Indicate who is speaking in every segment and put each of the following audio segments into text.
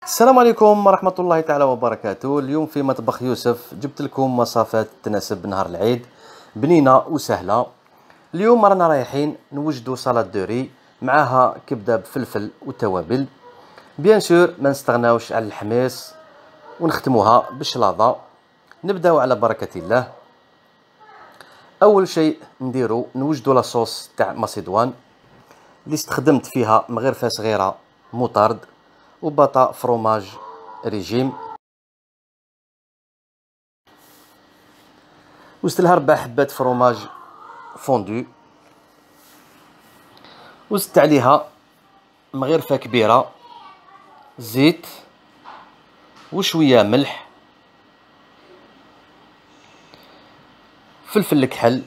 Speaker 1: السلام عليكم ورحمة الله تعالى وبركاته. اليوم في مطبخ يوسف جبت لكم وصفات تناسب نهار العيد. بنينة وسهلة. اليوم رانا رايحين نوجدوا salade de riz معاها كبدة بفلفل وتوابل. bien sûr ما نستغناوش على الحميص ونختموها بالشلاضة نبداو على بركة الله. أول شيء نديرو نوجدوا la sauce تاع macédoine اللي استخدمت فيها مغرفة صغيرة مطارد وبطا fromage régime. لها ربع حبات fromage fondu. وزدت عليها مغرفة كبيرة زيت وشوية ملح. فلفل الكحل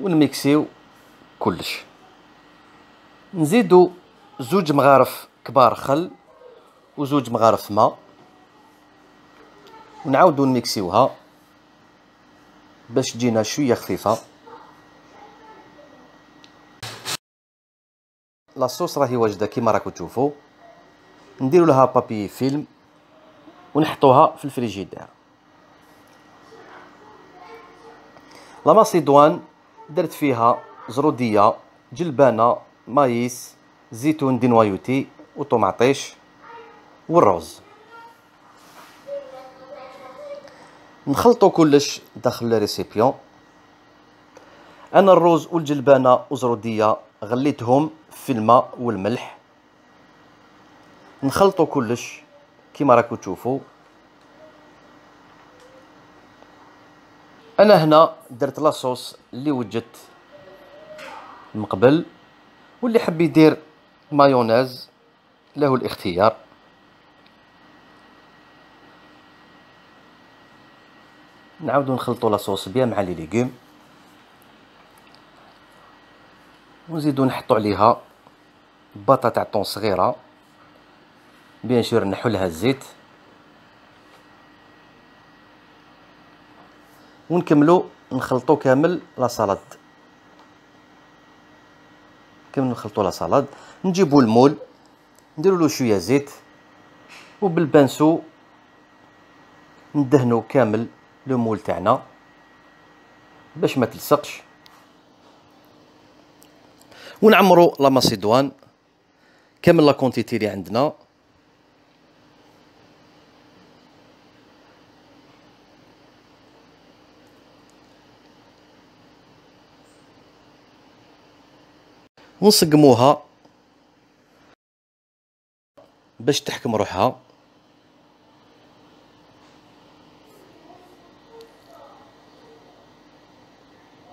Speaker 1: ونميكسيو كلش. نزيدو زوج مغارف كبار خل وزوج مغارف ماء. ونعاودو نميكسيوها باش تجينا شوية خفيفة. لاصوص راهي واجدة كيما راكم تشوفوا نديرو لها بابي فيلم ونحطوها في ال frigidaire la macédoine درت فيها زرودية جلبانة maïs زيتون dénoyauté. وطوماطيش والروز نخلطو كلش داخل ال récipient أنا الروز والجلبانة وزرودية غليتهم في الماء والملح. نخلطو كلش كيما راكو تشوفوا أنا هنا درت لاصوص اللي وجدت من قبل واللي حب يدير مايونيز. له الاختيار. نعاودو نخلطو لاصوص بيان مع لي ليغوم. ونزيدو نحطو عليها باطا تاع thon صغيرة. bien sûr نحو لها الزيت. ونكملو نخلطو كامل la salade. كامل نخلطو la salade. نجيبو ال moule. نديرو له شوية زيت وبال pinceau ندهنو كامل le moule تاعنا باش ما تلصقش. ونعمرو لا ماسيدوان كامل لا كونتيتي اللي عندنا. ونسقموها باش تحكم روحها.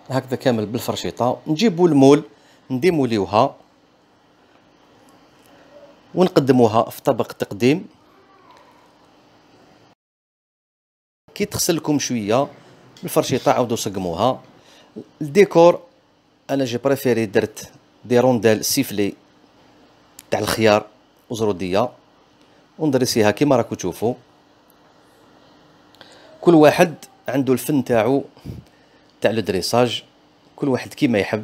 Speaker 1: هكذا كامل بالفرشيطة. نجيبو ال moule نديموليوها ونقدموها في طبق تقديم. كي تخسرلكم شوية بالفرشيطة عاودوا سقموها الديكور أنا j'ai préféré درت des rondelles سيفلي تاع الخيار. وزروديه وندرسيها كيما راكم تشوفوا كل واحد عنده الفن تاعو تاع ال dressage كل واحد كيما يحب.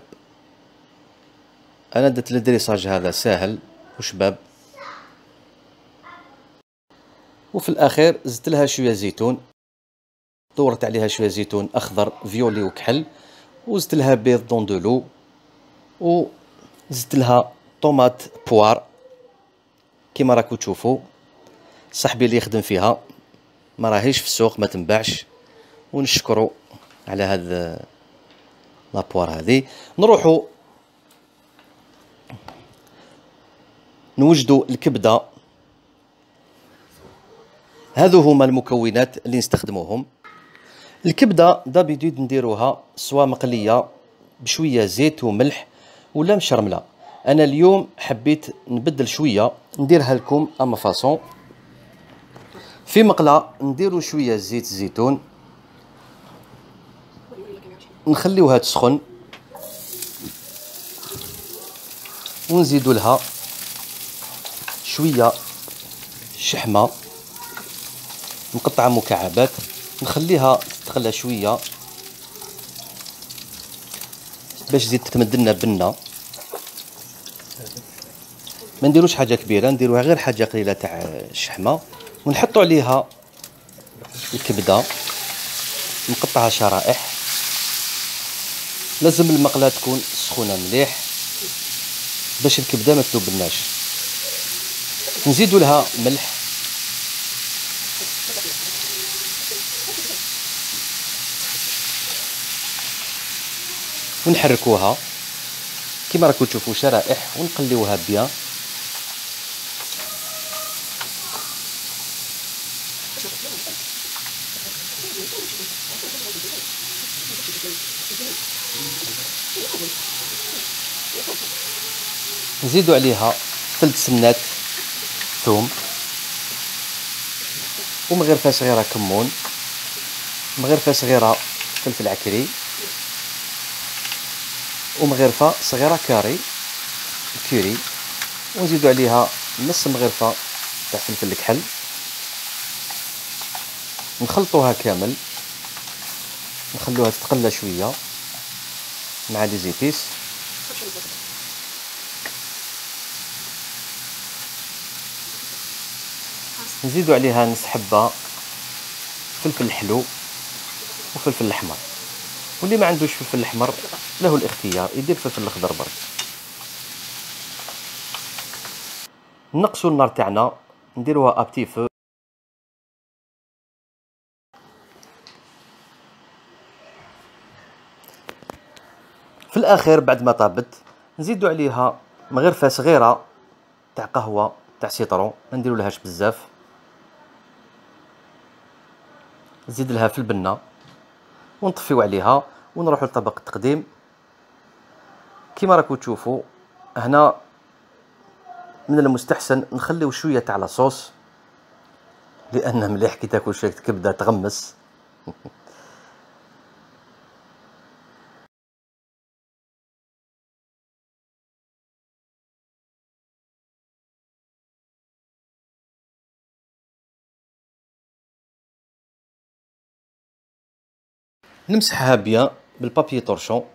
Speaker 1: أنا درت ال dressage هذا ساهل وشباب. وفي الأخير زدت لها شوية زيتون. دورت عليها شوية زيتون أخضر violet وكحل. وزدت لها بيض دون دولو وزدت لها tomates poires. كيما راكو تشوفوا صاحبي اللي يخدم فيها ما راهيش في السوق ما تنباعش. ونشكرو على هاد لابوار هذه نروحوا نوجدوا الكبدة. هذو هما المكونات اللي نستخدموهم. الكبدة دابيدود نديروها سواء مقلية بشوية زيت وملح ولا مشرملة. أنا اليوم حبيت نبدل شوية نديرها لكم أما فاصون. في مقلة نديرو شوية زيت الزيتون نخليوها تسخن. ونزيدو لها شوية شحمة. مقطعه مكعبات. نخليها تتخلى شوية باش تزيد تمد لنا بنه ما نديروش حاجة كبيرة نديروها غير حاجة قليلة تاع الشحمة ونحطوا عليها الكبدة نقطعها شرائح. لازم المقله تكون سخونة مليح باش الكبدة ما تذوبناش نزيدوا لها ملح. ونحركوها. كما راكم تشوفوا شرائح ونقليوها بيان. نزيدوا عليها ثلث سنات ثوم. ومغرفه صغيره كمون مغرفه صغيره فلفل عكري ومغرفه صغيرة كاري كوري ونزيدوا عليها نص مغرفه تاع فلفل الكحل نخلطوها كامل. نخلوها تتقلى شوية مع لي زيتيس. نزيدو عليها نص حبة فلفل حلو وفلفل أحمر. واللي ما عندوش فلفل أحمر له الاختيار يدير فلفل الاخضر برك نقصوا النار تاعنا نديروها ابتي فو في الأخير بعد ما طابت نزيدو عليها مغرفه صغيره تاع قهوة تاع سيترون ما نديرو لهاش بزاف. نزيد لها في البنه ونطفيو عليها ونروحو لطبق التقديم. كيما راكو تشوفوا هنا من المستحسن نخليو شوية تاع لاصوص لأن مليح كي تاكل شوية كبدة تغمس. نمسحها bien بال papier torchon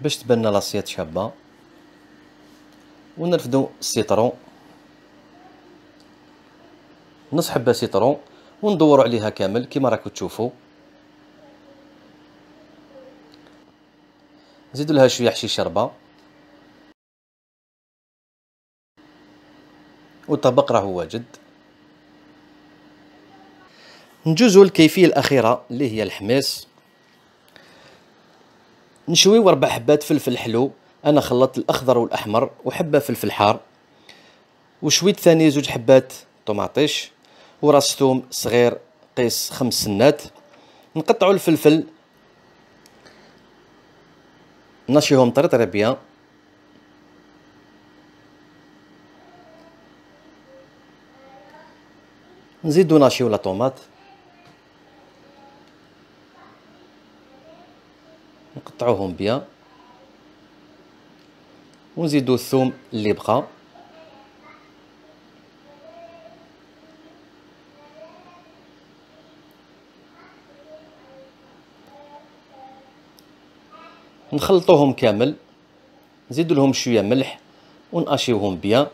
Speaker 1: باش تبان l'assiette شابة. ونرفدو ال citron نص حبه citron وندورو عليها كامل كيما راكو تشوفوا نزيدو لها شوية حشيش شربة. والطبق راهو واجد. نجوزو الكيفية الأخيرة اللي هي الحماس. نشويو ربع حبات فلفل حلو. أنا خلطت الأخضر والأحمر وحبة فلفل حار. وشويت ثاني زوج حبات طماطيش وراس ثوم صغير قيس خمس سنات. نقطعو الفلفل. نشيهم طري بيان نزيدو ناشيو لا طوماط. نقطعوهم بيان ونزيدو الثوم اللي بقى نخلطوهم كامل. نزيدو لهم شوية ملح ونقاشيوهم بيان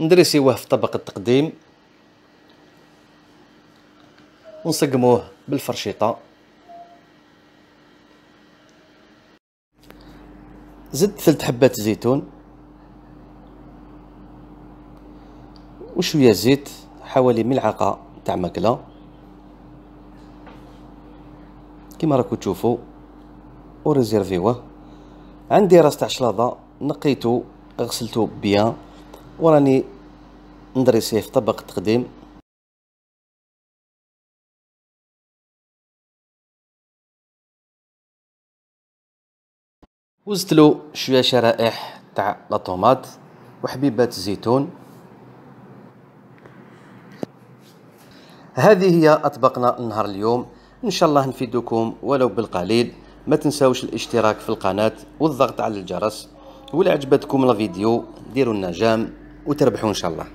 Speaker 1: ندرسيوه في طبق التقديم. ونسقموه بالفرشيطة. زدت ثلث حبات زيتون. وشوية زيت حوالي ملعقة تاع ماكلة. كيما راكو تشوفوا وريزيرفيوه. عندي راس تاع شلاضة نقيتو غسلتو بيان. وراني ندرسيه في طبق التقديم وزتلو شوية شرائح تاع لا طوماط وحبيبات الزيتون هذه هي اطباقنا نهار اليوم. إن شاء الله نفيدكم ولو بالقليل. ما تنساوش الاشتراك في القناة والضغط على الجرس. ولا عجبتكم الفيديو ديروا لنا جام وتربحوا إن شاء الله.